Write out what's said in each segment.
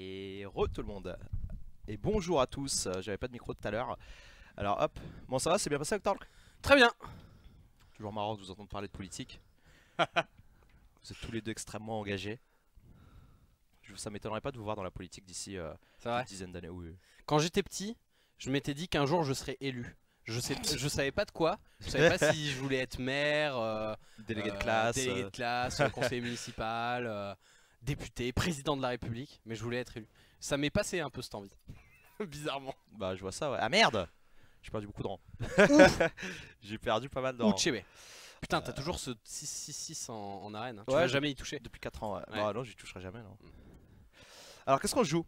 Et re tout le monde. Et bonjour à tous, euh, j'avais pas de micro tout à l'heure. Alors hop, bon ça va, c'est bien passé Octal Très bien. Toujours marrant de vous entendre parler de politique. vous êtes tous les deux extrêmement engagés. Je- Ça m'étonnerait pas de vous voir dans la politique d'ici euh, une dizaine d'années. Oui. Quand j'étais petit, je m'étais dit qu'un jour je serais élu. Je sais, je savais pas de quoi. Je savais pas si je voulais être maire, euh, Délégué de euh, classe. délégué de classe, conseiller municipal, député, président de la République. Mais je voulais être élu. Ça m'est passé un peu cette envie. Bizarrement. Bah je vois ça ouais. Ah merde J'ai perdu beaucoup de rangs. J'ai perdu pas mal de rangs. Putain, t'as toujours ce 6-6-6 en, en arène. hein. Tu Ouais, vas jamais y toucher. Depuis 4 ans ouais. Ouais. Bah non j'y toucherai jamais non. Alors qu'est-ce qu'on joue?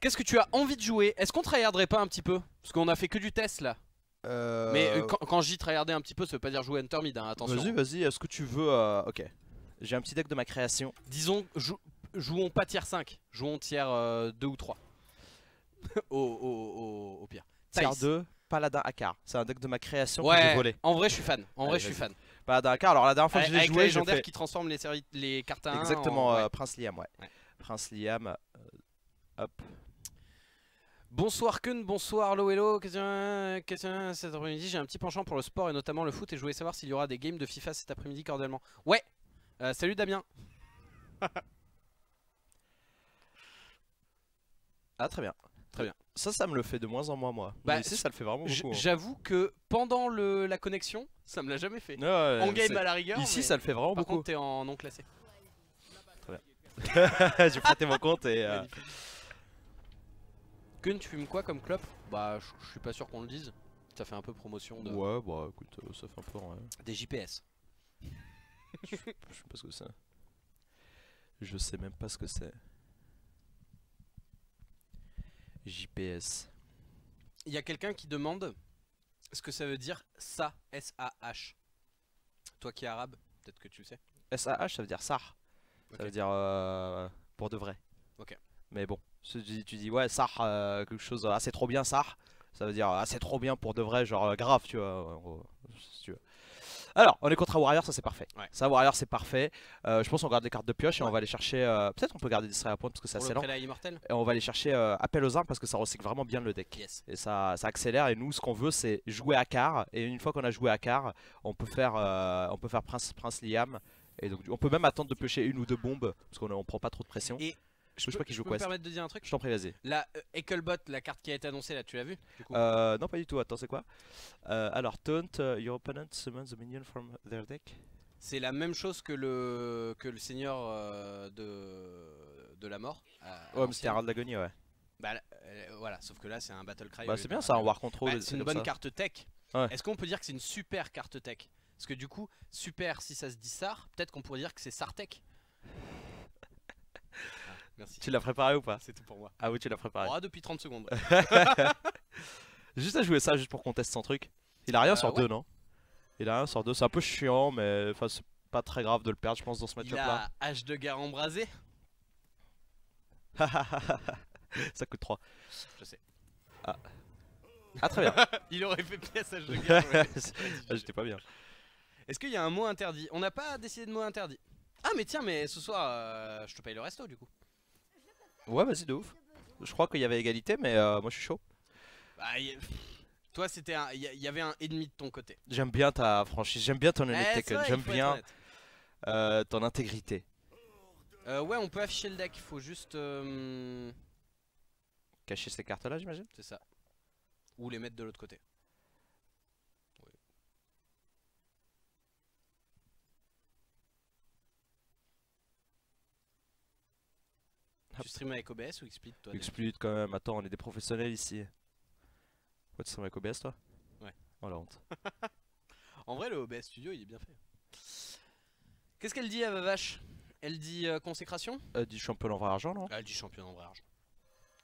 Qu'est-ce que tu as envie de jouer? Est-ce qu'on tryharderait pas un petit peu? Parce qu'on a fait que du test là. Euh, Mais euh, quand, quand j'y tryhardais un petit peu, ça veut pas dire jouer Enter Mid, hein, attention. Vas-y vas-y, est-ce que tu veux... euh, Ok. J'ai un petit deck de ma création. Disons, jou- jouons pas tier 5, jouons tier euh, 2 ou 3. au, au, au, au pire. Tier Thaïs. 2, Paladin Akar. C'est un deck de ma création que j'ai Ouais, volé. en vrai je suis fan. En vrai Allez, je suis fan. Paladin Akar, alors la dernière fois que je l'ai joué, légendaire fait... qui transforme les, les cartes à 1 Exactement, en- euh, ouais. Prince Liam, ouais. Ouais. Prince Liam, euh, hop. Bonsoir Kun, bonsoir Hello. Question, question cet après-midi, j'ai un petit penchant pour le sport et notamment le foot et je voulais savoir s'il y aura des games de FIFA cet après-midi cordialement. Ouais. Euh, salut Damien. Ah très bien. Très bien. Ça, ça me le fait de moins en moins moi. Bah, Mais ici, ça le fait vraiment beaucoup. hein. J'avoue que pendant le, la connexion, ça me l'a jamais fait. Ouais, ouais, en game c'est- à la rigueur. Ici, mais ça le fait vraiment Par beaucoup. contre, t'es en non classé. J'ai prêté mon compte et... euh. Kun, tu fumes quoi comme clope? Bah, je je suis pas sûr qu'on le dise. Ça fait un peu promotion de... Ouais, bah écoute, euh, ça fait un peu... ouais. des JPS. Je sais pas ce que c'est. Je sais même pas ce que c'est. JPS. Il y a quelqu'un qui demande ce que ça veut dire ça, S-A-H. Toi qui es arabe, peut-être que tu le sais. SAH, ça veut dire SAR. Ok. Ça veut dire euh, pour de vrai. Ok. Mais bon, si tu dis, tu dis ouais, SAR, euh, quelque chose, ah c'est trop bien SAR. Ça veut dire ah c'est trop bien pour de vrai, genre euh, grave, tu vois. en gros. Alors, on est contre un Warrior, ça c'est parfait. Ouais. Ça, Warrior, c'est parfait. Euh, je pense qu'on garde des cartes de pioche et on va aller chercher. euh, Peut-être on peut garder des à point parce que c'est assez lent. Et on va aller chercher euh, appel aux armes parce que ça recycle vraiment bien le deck. Yes. Et ça, ça accélère. Et nous, ce qu'on veut, c'est jouer à quart. Et une fois qu'on a joué à quart, on peut faire, euh, on peut faire Prince, Prince Liam. Et donc, on peut même attendre de piocher une ou deux bombes parce qu'on on prend pas trop de pression. Et Je sais peux, pas qui je joue me permettre de dire un truc Je t'en prie, vas-y. La euh, Ecclebot, la carte qui a été annoncée là, tu l'as vu du coup Euh, non, pas du tout. Attends, c'est quoi Euh, Alors, taunt uh, your opponent summons the minion from their deck. C'est la même chose que le, que le seigneur euh, de, de la mort. Ouais, mais c'était l'ancienne. Herald d'Agonie, ouais. Bah, là, euh, voilà, sauf que là c'est un Battle Cry. Bah, c'est bien ça, en War Control. Bah, c'est une bonne ça. carte tech. Ouais. Est-ce qu'on peut dire que c'est une super carte tech? Parce que du coup, super si ça se dit SAR, peut-être qu'on pourrait dire que c'est SARTech. Ah, merci. Tu l'as préparé ou pas? C'est tout pour moi. Ah oui, tu l'as préparé. Oh, depuis 30 secondes. Juste à jouer ça, juste pour qu'on teste son truc. Il a rien Euh, sur ouais. deux, non? Il a rien sur deux. C'est un peu chiant, mais enfin, c'est pas très grave de le perdre, je pense, dans ce Il match-up là. a H de guerre embrasé? ça coûte 3. Je sais. Ah, très bien. Il aurait fait pièce H de guerre. j'aurais fait- Ah, J'étais pas bien. Est-ce qu'il y a un mot interdit? On n'a pas décidé de mot interdit. Ah mais tiens, mais ce soir, euh, je te paye le resto du coup. Ouais, vas-y, de ouf. Je crois qu'il y avait égalité, mais euh, moi je suis chaud. Bah, y- Toi, c'était un, il y, y avait un ennemi de ton côté. J'aime bien ta franchise, j'aime bien ton Eh, honnêteté, j'aime bien euh, ton intégrité. Euh, ouais, on peut afficher le deck. Il faut juste, Cacher ces cartes là, j'imagine? C'est ça, ou les mettre de l'autre côté. Tu stream avec OBS ou XSplit toi Explit quand même, attends, on est des professionnels ici. Ouais, tu stream avec OBS toi? Ouais. Oh la honte. En vrai, le OBS Studio, il est bien fait. Qu'est-ce qu'elle dit, Ava Vache? Elle dit euh, consécration? Euh, dis champion en vrai argent, non? Elle dit champion en vrai argent.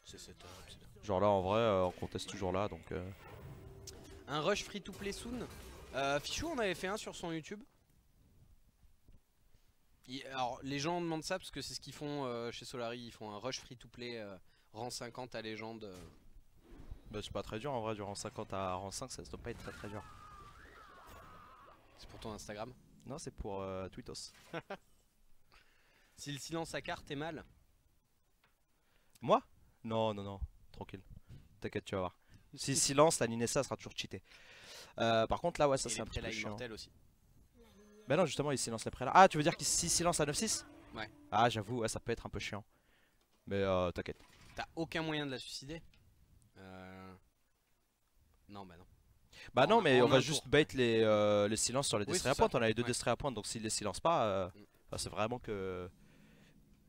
C'est cette, c'est bien. Genre là, en vrai, euh, on conteste toujours là, donc. euh, Un rush free to play soon? Euh, Fichou on avait fait un sur son YouTube. Alors les gens demandent ça parce que c'est ce qu'ils font euh, chez Solari, ils font un rush free to play euh, rang 50 à légende. euh. Bah, c'est pas très dur en vrai, du rang 50 à rang 5, ça doit pas être très très dur. C'est pour ton Instagram? Non, c'est pour euh, Twittos. Si le silence à carte est mal. Moi? Non, non, non. Tranquille. T'inquiète, tu vas voir. Si silence, la Ninessa sera toujours cheatée. Euh, par contre, là, ouais, ça Et c'est les un petit peu chiant. immortels aussi. Bah non, justement, il silence les prélats. Ah, tu veux dire qu'il si silence à 9-6 Ouais. Ah, j'avoue, ouais, ça peut être un peu chiant. Mais euh, t'inquiète. T'as aucun moyen de la suicider? Euh... Non, bah non. Bah non, mais on va juste tour. bait les, euh, les silences sur les Oui, à pointe. On a les deux Ouais. destrés à pointe, donc s'ils les silencent pas, euh, Mm. bah, c'est vraiment que.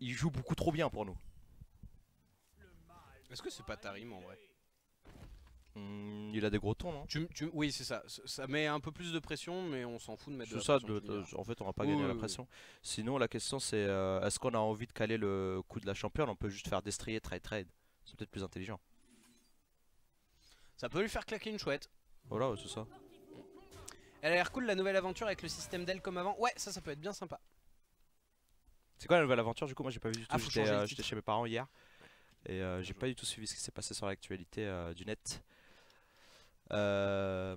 Il joue beaucoup trop bien pour nous. Est-ce que c'est pas Tarim en vrai? Hmm, il a des gros tons, non? Tu, tu- Oui, c'est ça. Ça met un peu plus de pression, mais on s'en fout de mettre de la ça, pression de- qui vient. de- en fait, on va pas Oui, gagner oui, la oui. pression. Sinon, la question c'est euh, est-ce qu'on a envie de caler le coup de la championne? On peut juste faire destrier, trade, trade. C'est peut-être plus intelligent. Ça peut lui faire claquer une chouette. Voilà, ouais, c'est ça. Elle a l'air cool la nouvelle aventure avec le système d'aile comme avant. Ouais, ça, ça peut être bien sympa. C'est quoi la nouvelle aventure Du coup, moi j'ai pas vu du tout. Ah, J'étais euh, chez mes parents hier. Et euh, j'ai pas du tout suivi ce qui s'est passé sur l'actualité euh, du net. Euh,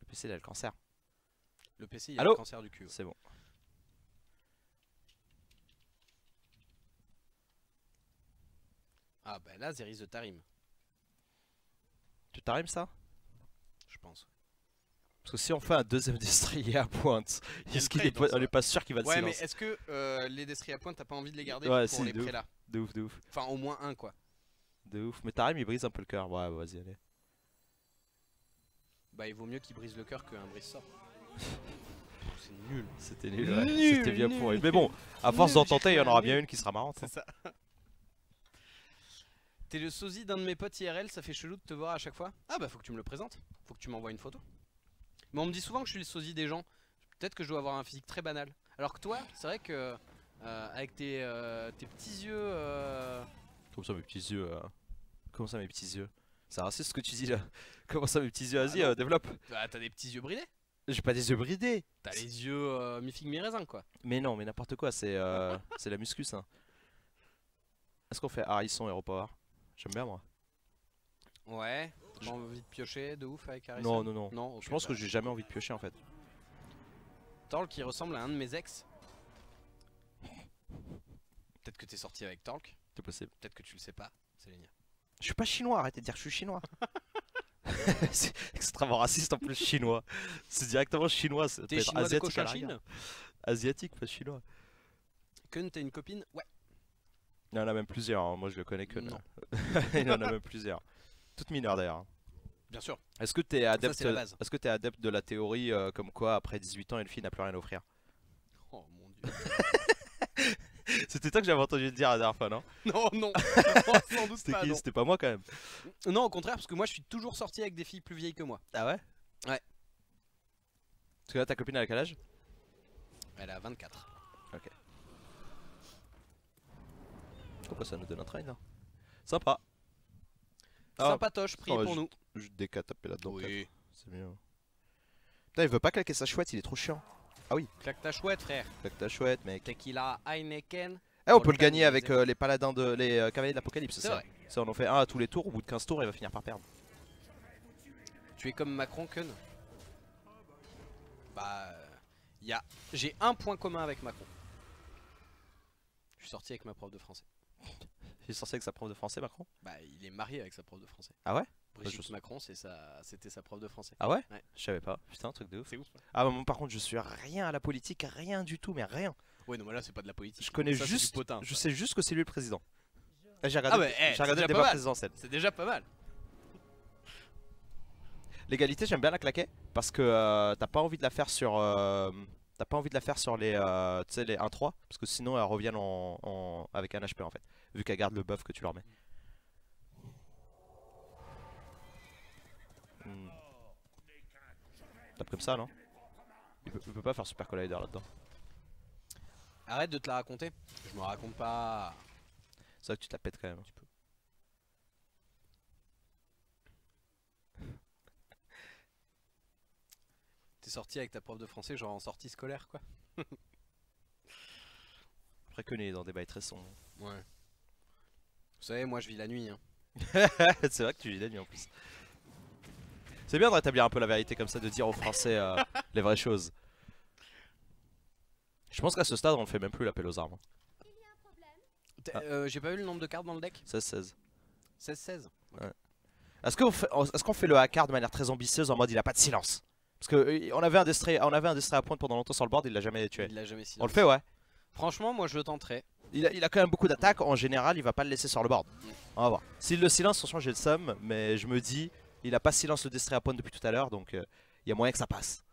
Le PC il a le cancer. Le PC, il a Allô le cancer du cul. C'est bon. Ah, bah là, Zeris de Tarim, Tu t'arrimes ça? Je pense. Parce que si on fait un deuxième destrier à pointe, est-ce qu'il est on est pas sûr qu'il va le Ouais, mais est-ce que euh, les destriers à pointe, t'as pas envie de les garder Ouais, pour si, les ouf. prélats De ouf, de ouf. Enfin, au moins un, quoi. De ouf. Mais Tarim il brise un peu le cœur. Ouais, vas-y, allez. Bah, il vaut mieux qu'il brise le cœur qu'un brise sort. C'est nul. C'était nul, ouais. Nul, C'était bien pourri. Mais bon, à force d'en tenter, il y en aura bien une qui sera marrante. hein. C'est ça. T'es le sosie d'un de mes potes IRL, ça fait chelou de te voir à chaque fois. Ah bah faut que tu me le présentes, faut que tu m'envoies une photo. Mais on me dit souvent que je suis le sosie des gens. Peut-être que je dois avoir un physique très banal. Alors que toi, c'est vrai que euh, avec tes, euh, tes petits yeux, euh, Comment ça, mes petits yeux euh, Comment ça, mes petits yeux? C'est raciste ce que tu dis là. Comment ça, mes petits yeux? Vas-y, Ah euh, développe. bah, t'as des petits yeux bridés. J'ai pas des yeux bridés. T'as les yeux mi-figue mi-raisin quoi. Mais non, mais n'importe quoi, c'est euh, c'est la muscu ça. Est-ce qu'on fait Harrison et Power J'aime bien moi. Ouais. T'as envie de piocher de ouf avec Harrison Non, non, non. Non, Je pense bah, que j'ai jamais envie de piocher en fait. Torl qui ressemble à un de mes ex. Peut-être que t'es sorti avec Tork, C'est possible. peut-être que tu le sais pas. C'est génial. Je suis pas chinois, arrêtez de dire que je suis chinois. c'est extrêmement raciste en plus chinois. C'est directement chinois. c'est T'es peut-être chinois de asiatique à. Cochinchine Asiatique, pas chinois. Kun, t'as une copine? Ouais. Il y en a même plusieurs, hein. moi je le connais que. Non. Il y en a même plusieurs. Toutes mineures d'ailleurs. hein. Bien sûr. Est-ce que tu es adepte base. Est-ce que tu adepte de la théorie euh, comme quoi après 18 ans une fille n'a plus rien à offrir? Oh mon dieu. C'était toi que j'avais entendu le dire la dernière fois, non? Non, non. Non, Sans doute C'était pas, qui? non. C'était pas moi quand même. Non, au contraire, parce que moi je suis toujours sorti avec des filles plus vieilles que moi. Ah ouais? Ouais. Parce que là ta copine elle a quel âge? Elle a 24. Pourquoi ça nous donne un train là? Sympa. Ah, Sympatoche, priez pour nous. Juste des cas là-dedans. Oui. C'est mieux. Putain, il veut pas claquer sa chouette, il est trop chiant. Claque ta chouette, frère. Claque ta chouette, mec. Tequila, Heineken. Eh, on peut le le gagner avec euh, les paladins de. les euh, cavaliers de l'apocalypse, C'est ça. vrai. Ça, on en fait un à tous les tours, au bout de 15 tours, il va finir par perdre. Tu es comme Macron, Kun Bah. euh, y a... J'ai un point commun avec Macron. Je suis sorti avec ma prof de français. Il est censé avec sa prof de français, Macron? Bah, il est marié avec sa prof de français. Ah ouais? Brigitte je- Macron, c'est sa... c'était sa prof de français. Ah ouais, Ouais. Je savais pas. Putain, truc de ouf. Ouf. Ah, bah, moi par contre, je suis rien à la politique, rien du tout, mais rien. Ouais, non, mais là, c'est pas de la politique. Je connais Ça, juste. potin, je sais juste que c'est lui le président. Eh, J'ai regardé, Ah bah, eh, c'est regardé déjà le pas débat mal. présidentiel. C'est déjà pas mal. L'égalité, j'aime bien la claquer parce que euh, t'as pas envie de la faire sur. euh, T'as pas envie de la faire sur les, euh, les 1-3 parce que sinon elles reviennent en, en- avec un HP en fait, vu qu'elles gardent le buff que tu leur mets. Hmm. Tape comme ça, non? Il peut, il peut pas faire Super Collider là-dedans. Arrête de te la raconter. Je me raconte pas. C'est vrai que tu te la pètes quand même. T'es sorti avec ta prof de français, genre en sortie scolaire, quoi. Après que dans des bails très sombres. Ouais. Vous savez, moi, je vis la nuit. Hein. c'est vrai que tu vis la nuit en plus. C'est bien de rétablir un peu la vérité comme ça, de dire aux Français euh, les vraies choses. Je pense qu'à ce stade, on ne fait même plus l'appel aux armes. Ah. euh, J'ai pas vu le nombre de cartes dans le deck 16-16. 16-16. Est-ce qu'on fait, est-ce qu'on fait le hackard de manière très ambitieuse en mode il a pas de silence? Parce que euh, on avait un destray, on avait un à pointe pendant longtemps sur le board, il l'a jamais tué. Il l'a jamais On le fait, ouais. Franchement, moi je le tenterai. Il a, il a quand même beaucoup d'attaques, en général, il va pas le laisser sur le board. On va voir. S'il le silence, franchement, j'ai le somme, mais je me dis, il a pas silence le destray à pointe depuis tout à l'heure, donc euh, il y a moyen que ça passe.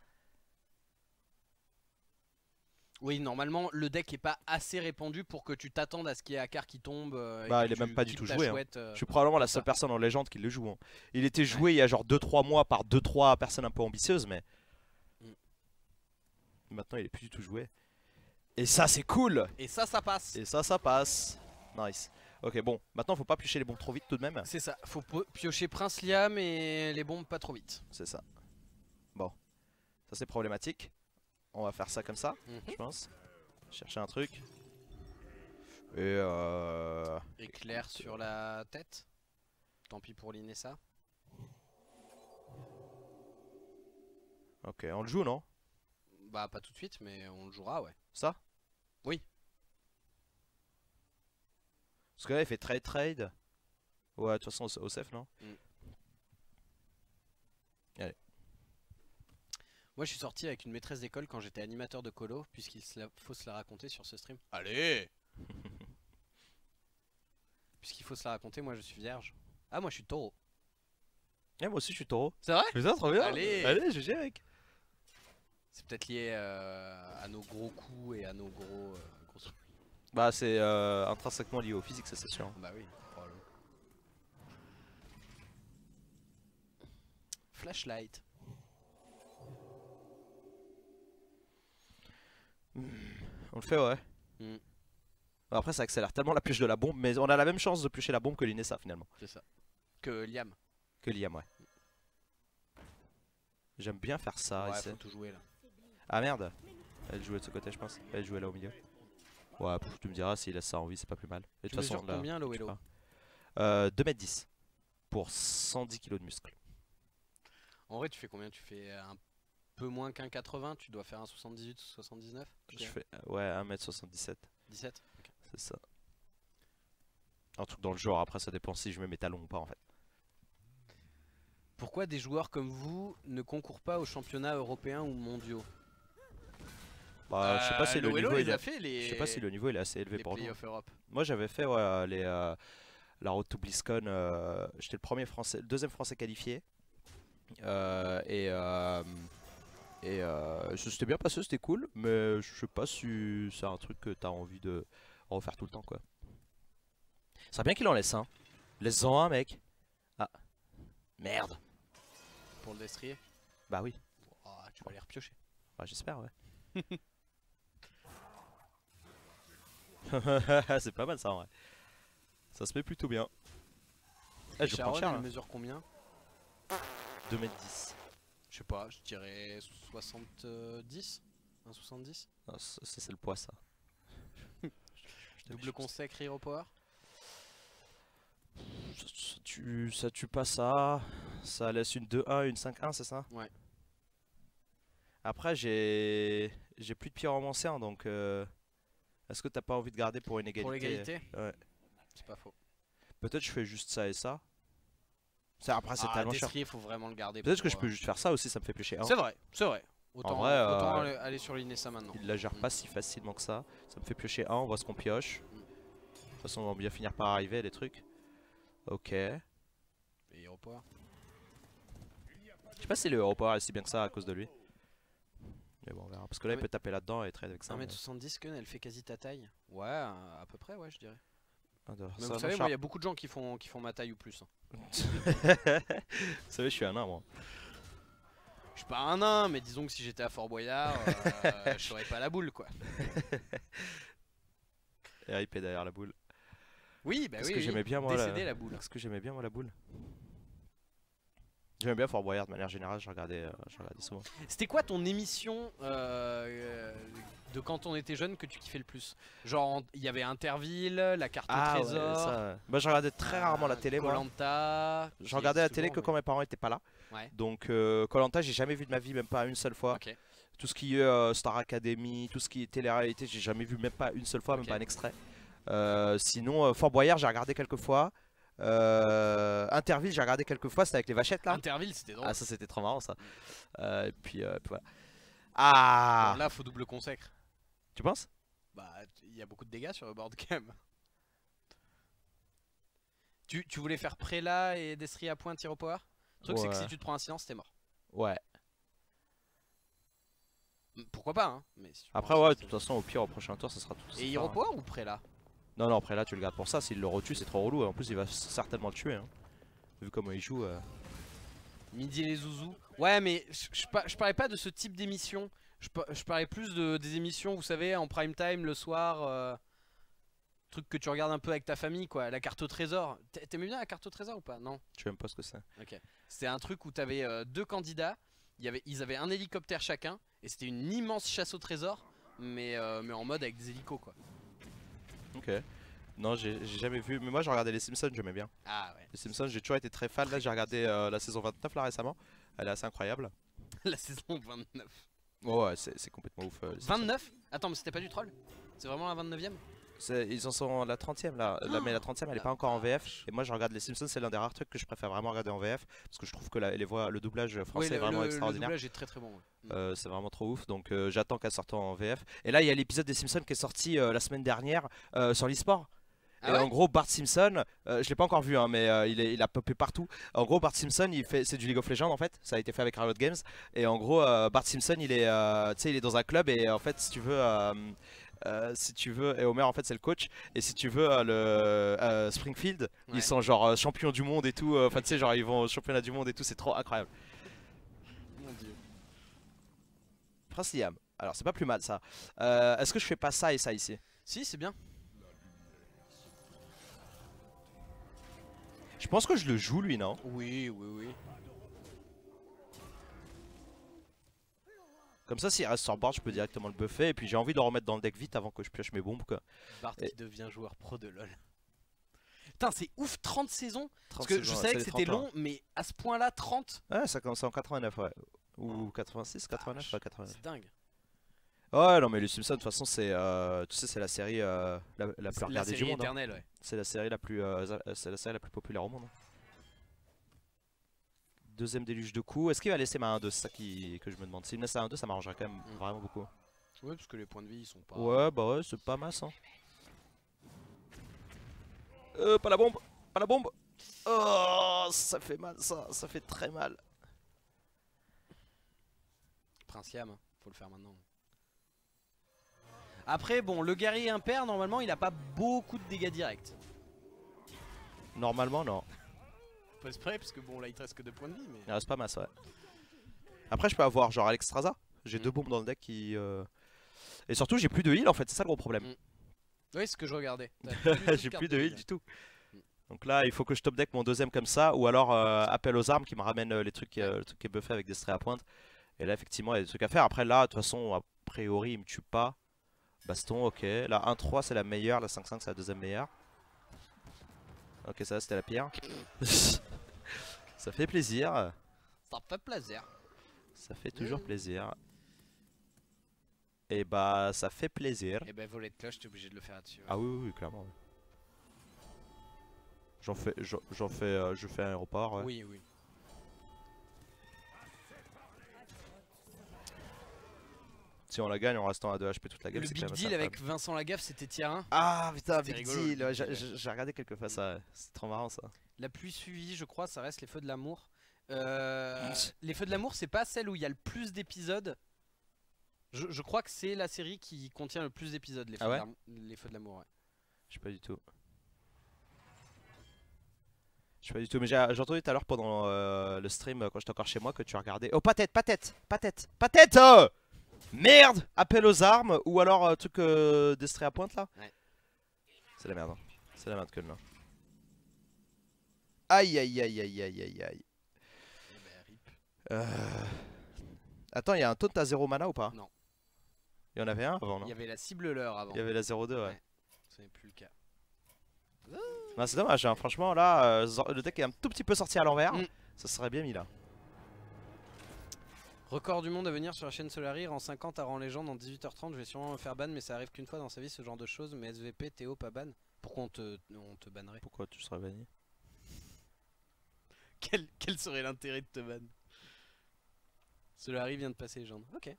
Oui, normalement, le deck est pas assez répandu pour que tu t'attendes à ce qu'il y ait Akar qui tombe. euh, et Bah, que il est tu même pas du tout joué, hein. euh. Je suis probablement la ça. seule personne en légende qui le joue. hein. Il était joué il y a genre 2-3 mois par 2-3 personnes un peu ambitieuses, mais Mm. maintenant il est plus du tout joué. Et ça, c'est cool! Et ça, ça passe. Et ça, ça passe. Nice. Ok, bon, maintenant faut pas piocher les bombes trop vite tout de même. C'est ça. Faut piocher Prince Liam et les bombes pas trop vite. C'est ça. Bon, ça c'est problématique. On va faire ça comme ça, Mhm. je pense. Chercher un truc. Et euh... Éclair sur la tête. Tant pis pour l'Inessa. Ok, on le joue, non? Bah, pas tout de suite, mais on le jouera, ouais. Ça Oui. Parce que là, il fait trade trade. Ouais, de toute façon, au au safe, non Moi, je suis sorti avec une maîtresse d'école quand j'étais animateur de colo, puisqu'il faut se la raconter sur ce stream. Allez Puisqu'il faut se la raconter, moi je suis vierge. Ah, moi je suis taureau. Eh, moi aussi, je suis taureau. C'est vrai Mais ça, trop bien Allez. Allez, GG, mec C'est peut-être lié euh, à nos gros coups et à nos gros. euh, Bah, c'est euh, intrinsèquement lié au physique, ça c'est sûr. Bah oui. Flashlight. On le fait, ouais. Mm. Après, ça accélère tellement la pioche de la bombe, mais on a la même chance de piocher la bombe que l'Inessa finalement. C'est ça. Que Liam. Que Liam, ouais. J'aime bien faire ça. ouais, faut tout jouer là. Ah merde Elle jouait de ce côté, je pense. Elle jouait là au milieu. Ouais, pff, tu me diras s'il laisse ça en vie, c'est pas plus mal. Et de toute façon, là, combien, pas. euh, 2m10 pour 110 kg de muscle. En vrai, tu fais combien? Tu fais un peu moins qu'un 80 Tu dois faire un 78 79 Je fais euh, ouais 1m77, 17 Ok. c'est ça. Un truc dans le genre, après ça dépend si je mets mes talons ou pas en fait. Pourquoi des joueurs comme vous ne concourent pas aux championnats européens ou mondiaux? Bah, je sais pas si le niveau il a est... fait les. Je sais pas si le niveau il est assez élevé les pour nous. Europe. Moi j'avais fait ouais, les, euh, la road to BlizzCon, euh, j'étais le premier français, le deuxième français qualifié. Euh, et euh, et ça s'était bien passé, c'était cool, mais je sais pas si c'est un truc que t'as envie de refaire tout le temps quoi. Ce serait bien qu'il en laisse un. Laisse-en un mec. Ah. Merde. Pour le destrier Bah oui. Oh, Tu vas les repiocher. Bah, j'espère ouais. c'est pas mal ça en vrai. Ça se met plutôt bien. Ah, je Sharon, cher elle là. mesure combien? 2m10. Je sais pas, je dirais 70 Un 70 Ah, c'est le poids ça. Double consec Hero Power? Ça, ça tue, ça tue pas ça. Ça laisse une 2-1, une 5-1, c'est ça? Ouais. Après, j'ai j'ai plus de pyromancien donc. euh, Est-ce que t'as pas envie de garder pour une égalité? Pour l'égalité? Ouais. C'est pas faux. Peut-être je fais juste ça et ça. Ça, après, c'est Ah, tellement cher. destrier, faut vraiment le garder. Peut-être que je peux euh, juste faire ça aussi, ça me fait piocher un. C'est vrai, c'est vrai. Autant, vrai, autant euh, aller- aller sur l'Inessa maintenant. Il la gère Mm. pas si facilement que ça. Ça me fait piocher un, on voit ce qu'on pioche. Mm. De toute façon, on va bien finir par arriver les trucs. Ok. Et Hero Power Je sais pas si le Europower est si bien que ça à cause de lui. Mais bon, on verra. Parce que là, il peut taper là-dedans et trade avec ça. mais- 1m70 Kun, elle fait quasi ta taille Ouais, à peu près, ouais, je dirais. Ah, de- Mais ça, vous savez, moi, il y a beaucoup de gens qui font, qui font ma taille ou plus. hein. Vous savez, je suis un nain, moi. Je suis pas un nain, mais disons que si j'étais à Fort Boyard, euh, je serais pas la boule, quoi. Et RIP derrière la boule. Oui, bah Parce oui. que oui. j'aimais bien, moi, la- Décédé la boule. Parce que j'aimais bien, moi, la boule. J'aimais bien Fort Boyard de manière générale, je regardais, euh, je regardais souvent. C'était quoi ton émission euh, euh, de quand on était jeune que tu kiffais le plus? Genre, en- il y avait Interville, la carte au trésor. Ah ça, ouais. Bah, je regardais très rarement la télé, moi. Colanta. Je regardais la télé que quand mes parents étaient pas là. Ouais. Donc, Colanta, j'ai jamais vu de ma vie, même pas une seule fois. Tout ce qui est Star Academy, tout ce qui est télé-réalité, j'ai jamais vu même pas une seule fois, même pas un extrait. Sinon, Fort Boyard, j'ai regardé quelques fois. Euh, Interville, j'ai regardé quelques fois, c'était avec les vachettes là. Interville, c'était drôle. Ah, ça c'était trop marrant ça. Euh, et puis, euh, puis voilà. Ah là, faut double consacre. Tu penses? Bah, il y a beaucoup de dégâts sur le board game. Tu, tu voulais faire Préla et Destry à point tir au power? Le truc, c'est que si tu te prends un silence, t'es mort. Ouais. Pourquoi pas, hein mais si Après, ouais, de toute façon, au pire, au prochain tour, ça sera tout. Et Hero Power ou Préla Non, non, après là, tu le gardes pour ça. S'il le retue, c'est trop relou. Et en plus, il va certainement le tuer. hein. Vu comment il joue. euh. Midi et les zouzous. Ouais, mais je, je, par- je parlais pas de ce type d'émission. Je, par- je parlais plus de, des émissions, vous savez, en prime time le soir. euh, truc que tu regardes un peu avec ta famille, quoi. La carte au trésor. T'a- T'aimais bien la carte au trésor ou pas? Non? Sais même pas ce que c'est. C'était un truc où tu avais deux candidats, il y avait, ils avaient un hélicoptère chacun, et c'était une immense chasse au trésor, mais, euh, mais en mode avec des hélicos quoi. Ok. Non, j'ai jamais vu. Mais moi, j'ai regardé les Simpsons, j'aimais bien. Ah ouais, Les Simpsons, j'ai toujours été très fan. Là, j'ai regardé euh, la saison 29 là récemment. Elle est assez incroyable. la saison 29. Oh, ouais, c'est complètement ouf. euh, les Simpsons. 29 Attends, mais c'était pas du troll? C'est vraiment la 29ème C'est- Ils en sont à la 30ème là. Mais la 30ème, elle est pas encore en VF. Et moi, je regarde les Simpsons, c'est l'un des rares trucs que je préfère vraiment regarder en VF. Parce que je trouve que la- les voix, le doublage français Oui, est vraiment le- le extraordinaire. doublage est très très bon. ouais. Mm. Euh, c'est vraiment trop ouf, donc euh, j'attends qu'elle sorte en VF. Et là, il y a l'épisode des Simpsons qui est sorti euh, la semaine dernière sur l'e-sport. Ah et ouais en gros, Bart Simpson, euh, je l'ai pas encore vu, hein, mais euh, il, est- il a popé partout. En gros, Bart Simpson, il fait, c'est du League of Legends en fait. Ça a été fait avec Riot Games. Et en gros, euh, Bart Simpson, il est, il est dans un club et en fait, si tu veux. Euh, si tu veux, et Homer en fait c'est le coach, et si tu veux, euh, le euh, Springfield, Ouais. ils sont genre champions du monde et tout, enfin tu sais, genre ils vont au championnat du monde et tout, c'est trop incroyable. Mon dieu. Prince Liam, alors c'est pas plus mal ça. Est-ce que je fais pas ça et ça ici? Si, c'est bien. Je pense que je le joue lui, non? Oui, oui, oui. Comme ça, s'il reste sur board, je peux directement le buffer. Et puis j'ai envie de le remettre dans le deck vite avant que je pioche mes bombes quoi. Bart Et- qui devient joueur pro de LoL. Putain, c'est ouf, 30 saisons 30 Parce que je saisons, savais c'est que c'était 30 ans. long, mais à ce point-là, 30 Ouais, ça commence en 89, ouais. Ou 86, 89, ouais, 89. C'est dingue. Ouais, non, mais les Simpsons, de toute façon, c'est euh, tu sais, c'est la série euh, la, la plus regardée du monde. hein. ouais. C'est la série la plus, euh, za- c'est la série la plus populaire au monde. hein. Deuxième déluge de coups. Est-ce qu'il va laisser ma 1-2 C'est ça qui, que je me demande. S'il me laisse la 1-2, ça m'arrangerait quand même Mm. vraiment beaucoup. Ouais, parce que les points de vie, ils sont pas. Ouais, bah ouais, c'est pas masse. Hein. Euh, pas la bombe Pas la bombe Oh, ça fait mal, ça. Ça fait très mal. Prince Yam, faut le faire maintenant. Après, bon, le guerrier impair, normalement, il a pas beaucoup de dégâts directs. Normalement, non. Parce que bon, là, il te reste que 2 points de vie, mais. Il reste pas masse, ouais. Après, je peux avoir genre Alex Straza. J'ai Mm. deux bombes dans le deck qui. euh, Et surtout, j'ai plus de heal en fait, c'est ça le gros problème. Mm. Oui, c'est ce que je regardais. J'ai plus de heal du tout. Mm. Donc là, il faut que je top deck mon deuxième comme ça, ou alors euh, appel aux armes qui me ramène euh, les trucs, le truc qui est buffé avec des strays à pointe. Et là, effectivement, il y a des trucs à faire. Après, là, de toute façon, a priori, il me tue pas. Baston, ok. La 1-3, c'est la meilleure. La 5-5, c'est la deuxième meilleure. Ok, ça, c'était la pire. ça fait plaisir. Ça fait plaisir. Ça fait toujours plaisir. Et bah, ça fait plaisir. Et ben, volet de cloche, t'es obligé de le faire là-dessus. ouais. Ah oui, oui, oui, clairement. ouais. J'en fais, j'en j'en fais, euh, je fais un aéroport. ouais. Oui, oui. Si on la gagne en restant à 2 HP toute la game, le big deal avec. Vincent Lagaffe, c'était tier 1. Ah putain, big rigolo, deal. ouais, j'ai- regardé quelques fois ça. C'est trop marrant ça. La plus suivie, je crois, ça reste Les Feux de l'amour. Euh, les Feux de l'amour, c'est pas celle où il y a le plus d'épisodes. Je, je crois que c'est la série qui contient le plus d'épisodes, les, Feux Ah de ouais les Feux de l'amour. Ouais. Je sais pas du tout. Je sais pas du tout, mais j'ai entendu tout à l'heure pendant euh, le stream quand j'étais encore chez moi que tu regardais. Oh, pas tête, pas tête, pas tête, pas tête euh Merde Appel aux armes ou alors euh, truc euh, d'estrait à pointe là Ouais. C'est la merde. hein. C'est la merde que là. Aïe aïe aïe aïe aïe aïe aïe. Eh ben. Euh... Attends, il y a un taunt à 0 mana ou pas? Non. Il y en avait un avant, non? Il y avait la cible leur avant. Il y avait la 0-2, ouais. Ouais. Ce n'est plus le cas. Non, c'est dommage, hein. franchement, là, euh, le deck est un tout petit peu sorti à l'envers. Mm. Ça serait bien mis là. Record du monde à venir sur la chaîne Solari, en 50 à rang légende en 18h30, je vais sûrement me faire ban mais ça arrive qu'une fois dans sa vie ce genre de choses, mais SVP, Théo, pas ban. Pourquoi on te, on te bannerait? Pourquoi tu serais banni? Quel, quel serait l'intérêt de te ban? Solari vient de passer légende. Ok.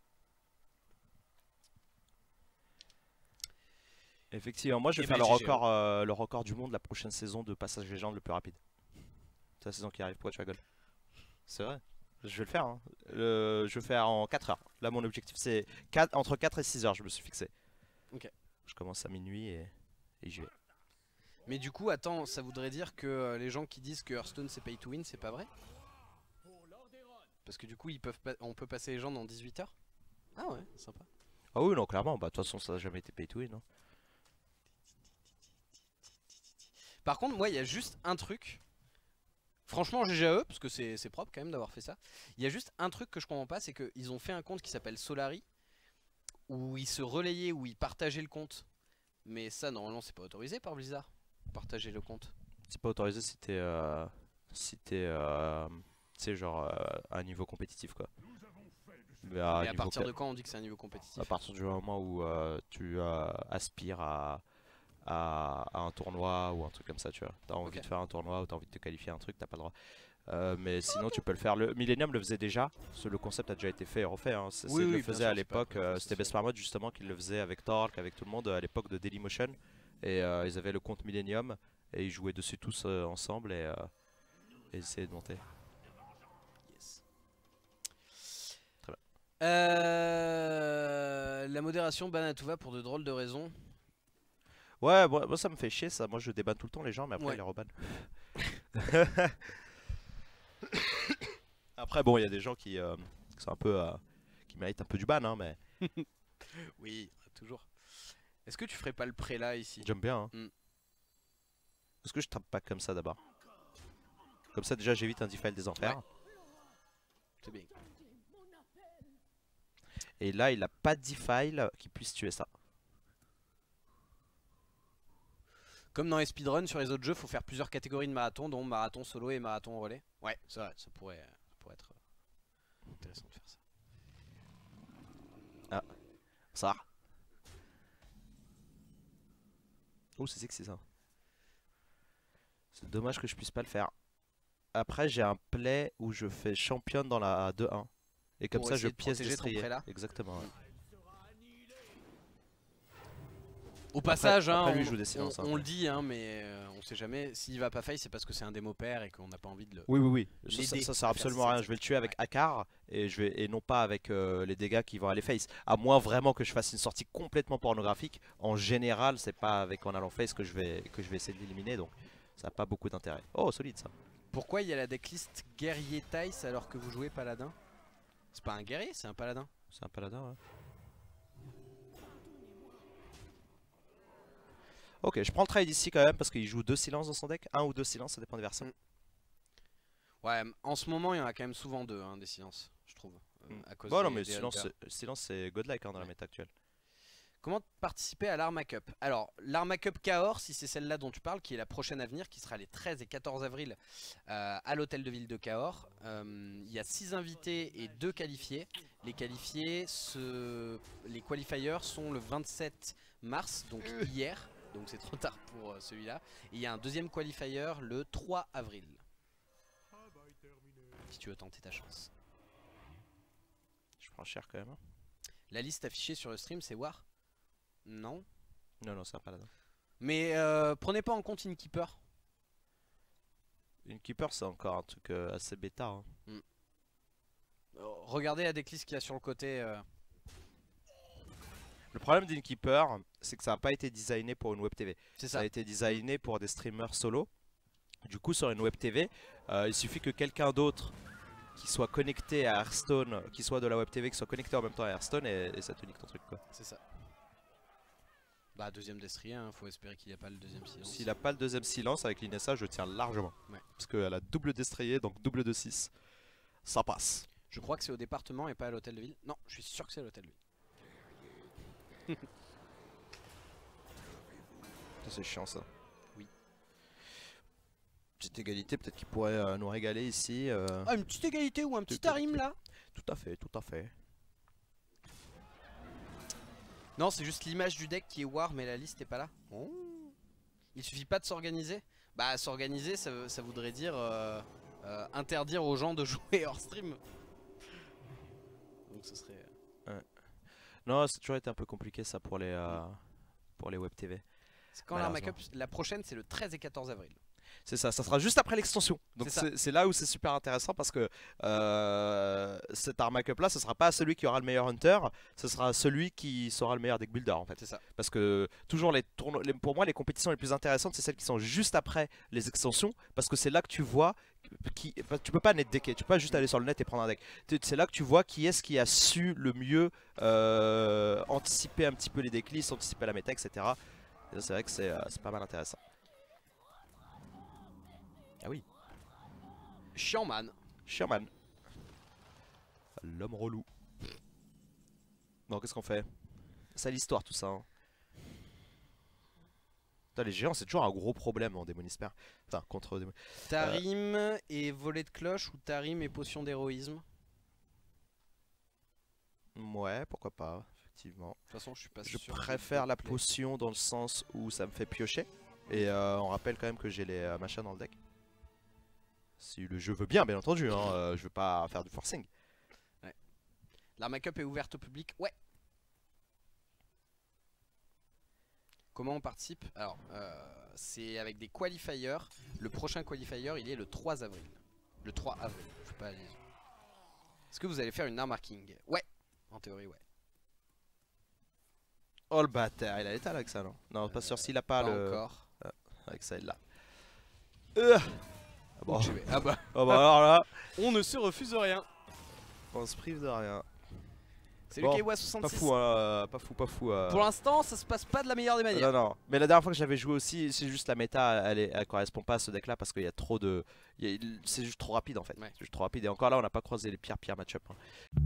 Effectivement, moi je vais Et faire ben, le record, euh, le record du monde la prochaine saison de passage légende le plus rapide. C'est la saison qui arrive, pourquoi tu rigoles? C'est vrai, je vais le faire. hein. Euh, je vais faire en 4 heures. Là mon objectif c'est 4, entre 4 et 6 heures, je me suis fixé. Ok. Je commence à minuit et, et j'y vais. Mais du coup, attends, ça voudrait dire que euh, les gens qui disent que Hearthstone c'est pay to win, c'est pas vrai? Parce que du coup, ils peuvent pas- on peut passer les gens dans 18h Ah ouais, sympa. Ah oui, non, clairement, bah de toute façon ça n'a jamais été pay to win. hein. Par contre, moi, il y a juste un truc. Franchement, GG à eux, parce que c'est c'est propre quand même d'avoir fait ça. Il y a juste un truc que je comprends pas, c'est qu'ils ont fait un compte qui s'appelle Solari, où ils se relayaient, où ils partageaient le compte. Mais ça, normalement, c'est pas autorisé par Blizzard. Partager le compte. C'est pas autorisé si t'es euh, si t'es euh, tu sais, genre euh, à un niveau compétitif quoi. Mais à, Mais à niveau partir de quand on dit que c'est un niveau compétitif? À partir du moment où euh, tu euh, aspires à, à, à un tournoi ou un truc comme ça, tu vois. T'as envie de faire un tournoi ou t'as envie de te qualifier à un truc, t'as pas le droit. Euh, mais sinon tu peux le faire. Le Millennium le faisait déjà, le concept a déjà été fait et refait. Hein. C'est, Oui, oui, le faisait sûr, à l'époque, euh, c'était Best Farmod justement qui le faisait avec Torque, avec tout le monde à l'époque de Dailymotion. Et euh, ils avaient le compte Millennium et ils jouaient dessus tous ensemble et, essayaient de monter. Yes. Très bien. La modération ban à tout va pour de drôles de raisons. Ouais, moi, moi, ça me fait chier ça. Moi je débanne tout le temps les gens, mais après Ouais. ils les rebanne. après, bon, il y a des gens qui, euh, qui sont un peu. euh, qui méritent un peu du ban, hein, mais Oui, toujours. Est-ce que tu ferais pas le prélat ici? J'aime bien. Hein. Mm. Est-ce que je tape pas comme ça d'abord? Comme ça, déjà j'évite un defile des enfers. Ouais. C'est bien. Et là, il a pas de defile qui puisse tuer ça. Comme dans les speedruns sur les autres jeux, faut faire plusieurs catégories de marathon, dont marathon solo et marathon relais. Ouais, c'est ça pourrait, ça pourrait être euh, intéressant de faire ça. Ça. Oh, c'est sexy ça? C'est dommage que je puisse pas le faire. Après, j'ai un play où je fais championne dans la 2-1. Et comme Pour ça, je de pièce prélat Exactement. ouais. Au passage, après, hein, on, joue des silences, on- hein, on le dit, hein, mais euh, on sait jamais. S'il va pas fail, c'est parce que c'est un démo pair et qu'on n'a pas envie de le. Oui, oui, oui. Ça, ça, ça sert absolument à rien. Je vais le tuer avec Akar et, je vais, et non pas avec euh, les dégâts qui vont aller face. À moins vraiment que je fasse une sortie complètement pornographique. En général, c'est pas avec en allant face que je vais, que je vais essayer de l'éliminer. Donc ça n'a pas beaucoup d'intérêt. Oh, solide ça. Pourquoi il y a la decklist guerrier Tice alors que vous jouez paladin? C'est pas un guerrier, c'est un paladin. C'est un paladin, ouais. Ok, je prends le trade ici quand même parce qu'il joue deux silences dans son deck. Un ou deux silences, ça dépend des versions. Mm. Ouais, en ce moment, il y en a quand même souvent deux, hein, des silences, je trouve. euh, Mm. à cause Bon, non, mais des silence, silence c'est godlike hein, dans la méta actuelle. Comment participer à l'Arma Cup? Alors, l'Arma Cup Cahors, si c'est celle-là dont tu parles, qui est la prochaine à venir, qui sera les 13 et 14 avril euh, à l'hôtel de ville de Cahors, euh, il y a 6 invités et 2 qualifiés. Les qualifiés, se... les qualifiers sont le 27 mars, donc hier, donc c'est trop tard pour euh, celui-là. Il y a un deuxième qualifier le 3 avril. Si tu veux tenter ta chance. Je prends cher quand même. hein. La liste affichée sur le stream, c'est War Non Non, non, c'est un paladin. Mais euh, prenez pas en compte Innkeeper. Une keeper, c'est encore un truc euh, assez bêta. hein. Euh, Regardez la decklist qu'il y a sur le côté. euh. Le problème d'Inkeeper, c'est que ça n'a pas été designé pour une web TV. Ça ça. a été designé pour des streamers solo. Du coup, sur une web TV, euh, il suffit que quelqu'un d'autre qui soit connecté à Hearthstone, qui soit de la web TV, qui soit connecté en même temps à Hearthstone, et, et ça te nique ton truc quoi. C'est ça. Bah deuxième destrier, hein, faut espérer qu'il n'y a pas le deuxième silence. S'il a pas le deuxième silence avec l'Inessa, je tiens largement. Ouais. Parce qu'elle a double destrier, donc double de 6. Ça passe. Je crois que c'est au département et pas à l'hôtel de ville. Non, je suis sûr que c'est à l'hôtel de ville. C'est chiant ça. Oui. Petite égalité, peut-être qu'il pourrait euh, nous régaler ici. euh. Ah une petite égalité ou un petit tarim là Tout à fait, tout à fait. Non, c'est juste l'image du deck qui est war, mais la liste est pas là. Oh. Il suffit pas de s'organiser Bah, s'organiser, ça, ça voudrait dire euh, interdire aux gens de jouer hors stream. Donc ce serait. Non, c'est toujours été un peu compliqué ça pour les, euh, pour les web TV. C'est quand la Malheureusement. La prochaine, c'est le 13 et 14 avril. C'est ça, ça sera juste après l'extension. Donc C'est là où c'est super intéressant parce que euh, cet Armac Up là, ce sera pas celui qui aura le meilleur hunter, ce sera celui qui sera le meilleur deck builder en fait. C'est ça. Parce que toujours les tournois, pour moi les compétitions les plus intéressantes c'est celles qui sont juste après les extensions parce que c'est là que tu vois qui, tu peux pas net decker, tu peux pas juste aller sur le net et prendre un deck. C'est là que tu vois qui est-ce qui a su le mieux euh, anticiper un petit peu les decklists, anticiper la méta, etc. Et C'est vrai que c'est euh, c'est pas mal intéressant. Ah oui. Chiant man. Sherman. L'homme relou. Bon, qu'est-ce qu'on fait? C'est l'histoire tout ça. hein. Putain, les géants, c'est toujours un gros problème en Démonisper. Enfin, contre Démon- Tarim et volet de cloche ou Tarim et potion d'héroïsme? Ouais, pourquoi pas, effectivement. De toute façon, je suis pas Je sûr. que préfère la potion dans le sens où ça me fait piocher. Et euh, on rappelle quand même que j'ai les euh, machins dans le deck. Si le jeu veut bien, bien entendu. Hein, euh, je veux pas faire du forcing. L'armac up est ouverte au public Ouais. Comment on participe? Alors, euh, c'est avec des qualifiers. Le prochain qualifier, il est le 3 avril. Le 3 avril, je sais pas les... Est-ce que vous allez faire une arm marking Ouais, en théorie, ouais. Oh le bâtard, il a l'état avec ça, non Non, pas sûr s'il a pas, Pas le. encore. Avec ça, il l'a. Euh. Ah bon. Donc, je vais- Ah bah, Oh bah alors là, on ne se refuse rien. on se prive de rien. C'est Bon, le KWA Pas 66. fou, hein, euh, pas fou, pas fou. euh. Pour l'instant, ça se passe pas de la meilleure des manières. Non, non. Mais la dernière fois que j'avais joué aussi, c'est juste la méta, elle, est- elle correspond pas à ce deck là parce qu'il y a trop de. C'est juste trop rapide en fait. Ouais. C'est juste trop rapide. Et encore là, on n'a pas croisé les pires, pires match-up. hein.